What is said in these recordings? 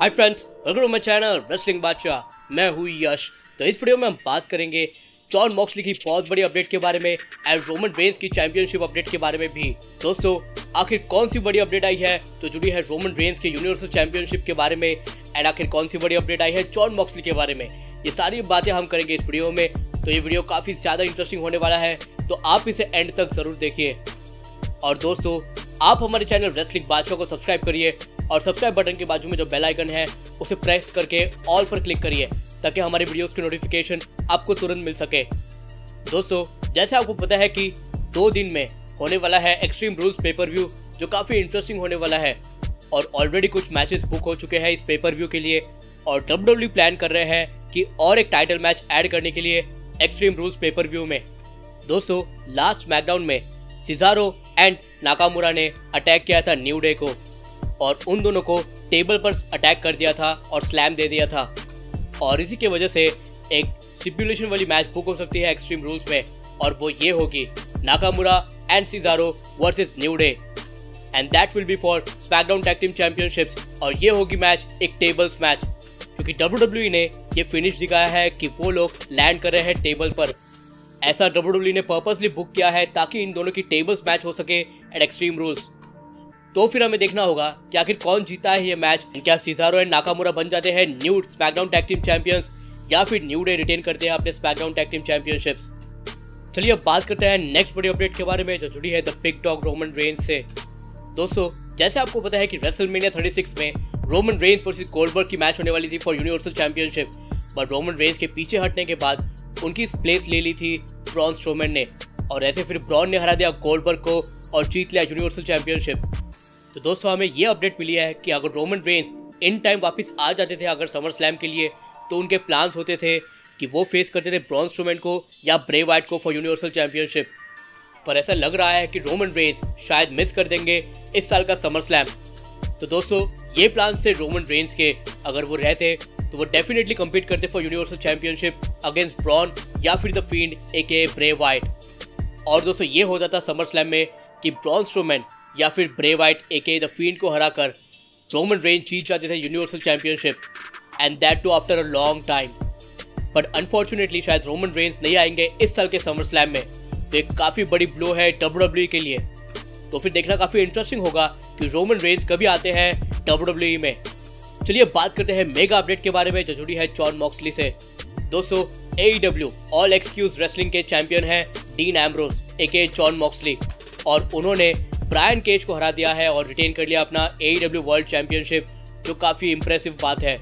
Hi friends welcome to my channel wrestling Badshah मैं हूँ यश। तो इस वीडियो में हम बात करेंगे जॉन मॉक्सली की बहुत बड़ी अपडेट के बारे में एंड रोमन रेंस की चैंपियनशिप अपडेट के बारे में भी। दोस्तों, आखिर कौन सी बड़ी अपडेट आई है? तो जुड़ी है रोमन रेंस के यूनिवर्सल चैंपियनशिप के बारे में एंड आखिर कौन सी बड़ी अपडेट आई है जॉन मॉक्सली के बारे में। ये सारी बातें हम करेंगे इस वीडियो में। तो ये वीडियो काफ़ी ज़्यादा इंटरेस्टिंग होने वाला है। तो आप इसे एंड तक ज़रूर देखिए। और दोस्तों, आप हमारे चैनल रेसलिंग बादशाह को सब्सक्राइब करिए और सब्सक्राइब बटन के बाजू में जो बेल आइकन है, उसे प्रेस करके ऑल पर क्लिक करिए, ताकि हमारे वीडियोस की नोटिफिकेशन आपको तुरंत मिल सके। दोस्तों, जैसे आपको पता है कि दो दिन में होने वाला है एक्सट्रीम रूल्स पेपर व्यू जो काफ़ी इंटरेस्टिंग होने वाला है। और ऑलरेडी कुछ मैचेस बुक हो चुके हैं इस पेपर व्यू के लिए, और डब्ल्यू प्लान कर रहे हैं कि और एक टाइटल मैच ऐड करने के लिए एक्सट्रीम रूल्स पेपर व्यू में। दोस्तों लास्ट मैकडाउन में सिजारो एंड नाकामुरा ने अटैक किया था न्यू डे को। और उन दोनों को टेबल पर अटैक कर दिया था और स्लैम दे दिया था। और इसी की वजह से एक स्टिपुलेशन वाली मैच बुक हो सकती है एक्सट्रीम रूल्स में। और वो ये होगी Nakamura and Cesaro versus New Day and that will be for SmackDown tag team championships और ये होगी मैच एक टेबल्स मैच क्योंकि डब्ल्यू ने ये फिनिश दिखाया है कि वो लोग लैंड कर रहे हैं टेबल पर। ऐसा डब्ल्यू ने पर्पसली बुक किया है ताकि इन दोनों की टेबल्स मैच हो सके एट एक्सट्रीम रूल्स तो फिर हमें देखना होगा कि आखिर कौन जीता है ये मैच क्या सिजारो एंड नाकामुरा बन जाते हैं new SmackDown tag team champions या फिर न्यू डे रिटेन करते हैं अपने स्मैकडाउन टैग टीम चैंपियनशिप्स चलिए अब बात करते हैं नेक्स्ट बड़ी अपडेट के बारे में जो जुड़ी है the big talk Roman Reigns से. दोस्तों, जैसे आपको पता है कि रेसलमेनिया 36 में रोमन रेंज वर्सेस गोल्डबर्ग की मैच होने वाली थी for universal championship but Roman Reigns के पीछे हटने के बाद उनकी प्लेस ले ली थी ब्रॉन स्ट्रोमैन ने। और ऐसे फिर ब्रॉन ने हरा दिया गोल्डबर्ग को और जीत लिया यूनिवर्सल चैंपियनशिप तो दोस्तों, हमें यह अपडेट मिली है कि अगर रोमन रेंज इन टाइम वापस आ जाते थे अगर समर स्लैम के लिए तो उनके प्लान्स होते थे कि वो फेस करते थे ब्रॉन्स स्ट्रोमैन को या ब्रे वाइट को फॉर यूनिवर्सल चैंपियनशिप पर ऐसा लग रहा है कि रोमन रेंज शायद मिस कर देंगे इस साल का समर स्लैम तो दोस्तों, ये प्लान से रोमन रेंज के। अगर वो रहते तो वो डेफिनेटली कम्पीट करते for universal championship against Braun या फिर द फ़ील्ड ए के ब्रे वाइट और दोस्तों, ये हो जाता समर स्लैम में कि ब्रॉन स्ट्रोमैन या फिर ब्रे वाइट ए के द फ़ील्ड को हरा कर रोमन रेंज जीत जाते थे universal championship and that too after a long time but unfortunately शायद रोमन रेंज नहीं आएँगे इस साल के समर स्लैम में। तो एक काफ़ी बड़ी ब्लो है डब्ल्यू के लिए। तो फिर देखना काफ़ी इंटरेस्टिंग होगा कि रोमन रेंज कभी आते हैं डब्ल्यू में। चलिए बात करते हैं मेगा अपडेट के बारे में जो जुड़ी है जॉन मॉक्सली से। दोस्तों ए ऑल एक्सक्यूज रेसलिंग के चैंपियन है Dean Ambrose aka Jon Moxley. और उन्होंने ब्रायन केज को हरा दिया है और रिटेन कर लिया अपना डब्ल्यू वर्ल्ड चैंपियनशिप जो काफ़ी इंप्रेसिव बात है।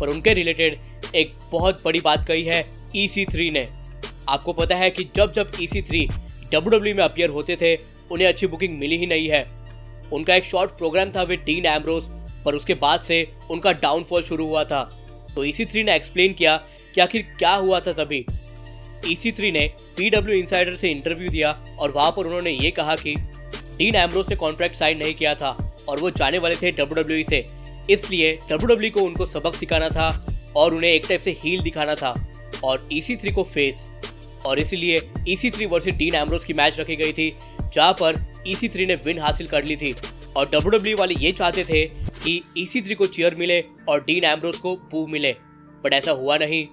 पर उनके रिलेटेड एक बहुत बड़ी बात कही है ई थ्री ने। आपको पता है कि जब जब ई सी थ्री डब्ल्यू में अपियर होते थे, उन्हें अच्छी बुकिंग मिली ही नहीं है। उनका एक शॉर्ट प्रोग्राम था विद डीन एम्ब्रोस पर उसके बाद से उनका डाउनफॉल शुरू हुआ था। तो ई थ्री ने एक्सप्लेन किया कि आखिर क्या हुआ था तभी। ई थ्री ने पी डब्ल्यू इंसाइडर से इंटरव्यू दिया और वहाँ पर उन्होंने ये कहा कि डीन एम्ब्रोस ने कॉन्ट्रैक्ट साइन नहीं किया था और वो जाने वाले थे डब्ल्यूडब्ल्यूई से। इसलिए डब्ल्यू को उनको सबक सिखाना था और उन्हें एक टाइप से हील दिखाना था और ई थ्री को फेस और इसीलिए E three versus Dean Ambrose की मैच रखी गई थी, जहाँ पर ई थ्री ने विन हासिल कर ली थी। और डब्ल्यू वाले ये चाहते थे कि ई सी थ्री को चेयर मिले और डीन एम्ब्रोस को पू मिले। बट ऐसा हुआ नहीं।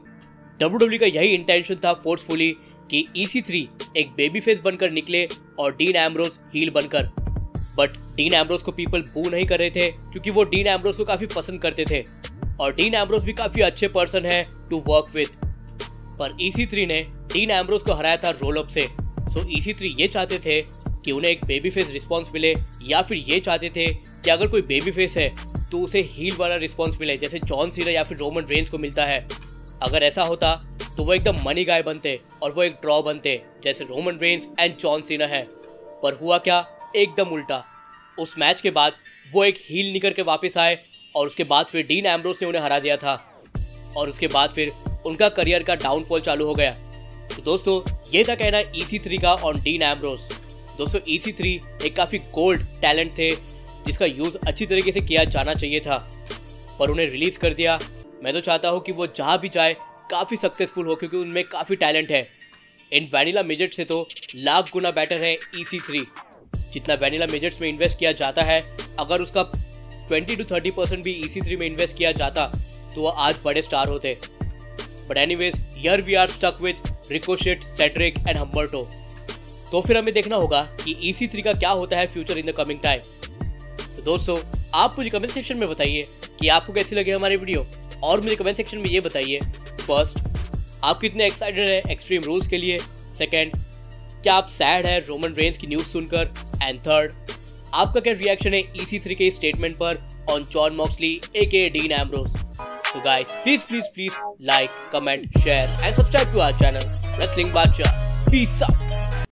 डब्ल्यू का यही इंटेंशन था फोर्सफुली कि ई सी थ्री एक बेबी फेस बनकर निकले और डीन एम्ब्रोस हील बनकर। बट डीन एम्ब्रोस को पीपल बू नहीं कर रहे थे, क्योंकि वो डीन एम्ब्रोस को काफ़ी पसंद करते थे। और डीन एम्ब्रोस भी काफ़ी अच्छे पर्सन है टू वर्क विथ पर ई सी थ्री ने डीन एम्ब्रोस को हराया था रोल अप से। सो ई सी थ्री ये चाहते थे कि उन्हें एक बेबी फेस रिस्पॉन्स मिले या फिर ये चाहते थे कि अगर कोई बेबी फेस है तो उसे हील वाला रिस्पॉन्स मिले, जैसे जॉन सीना या फिर रोमन रेंज को मिलता है। अगर ऐसा होता तो वो एकदम मनी गाय बनते और वो एक ड्रॉ बनते, जैसे Roman Reigns and John Cena है। पर हुआ क्या? एकदम उल्टा। उस मैच के बाद वो एक हील निकल के वापस आए और उसके बाद फिर डीन एम्ब्रोस ने उन्हें हरा दिया था। और उसके बाद फिर उनका करियर का डाउनफॉल चालू हो गया। तो दोस्तों, ये था कहना ई थ्री का ऑन डीन एम्ब्रोस दोस्तों ई थ्री एक काफ़ी गोल्ड टैलेंट थे जिसका यूज़ अच्छी तरीके से किया जाना चाहिए था, पर उन्हें रिलीज़ कर दिया। मैं तो चाहता हूँ कि वो जहाँ भी जाए, काफ़ी सक्सेसफुल हो, क्योंकि उनमें काफ़ी टैलेंट है। इन वैनिला मिजेट से तो लाख गुना बेटर है ई सी थ्री जितना वैनिला मेजर्स में इन्वेस्ट किया जाता है, अगर उसका 20 टू 30 परसेंट भी ई थ्री में इन्वेस्ट किया जाता तो वो आज बड़े स्टार होते। But anyways yeah we are stuck with Ricochet Cedric and Humberto तो फिर हमें देखना होगा कि ई सी थ्री का क्या होता है future in the coming time तो दोस्तों आप मुझे कमेंट सेक्शन में बताइए कि आपको कैसी लगी हमारी वीडियो और मुझे कमेंट सेक्शन में ये बताइए फ़र्स्ट आप कितने एक्साइटेड है एक्सट्रीम रूल्स के लिए सेकेंड क्या आप सैड है रोमन रेंस की न्यूज़ सुनकर एंड थर्ड आपका क्या रिएक्शन है ई थ्री के स्टेटमेंट पर on Jon Moxley aka Dean Ambrose So guys, please please please like, comment, share and subscribe to our channel Wrestling Bacha. Peace out.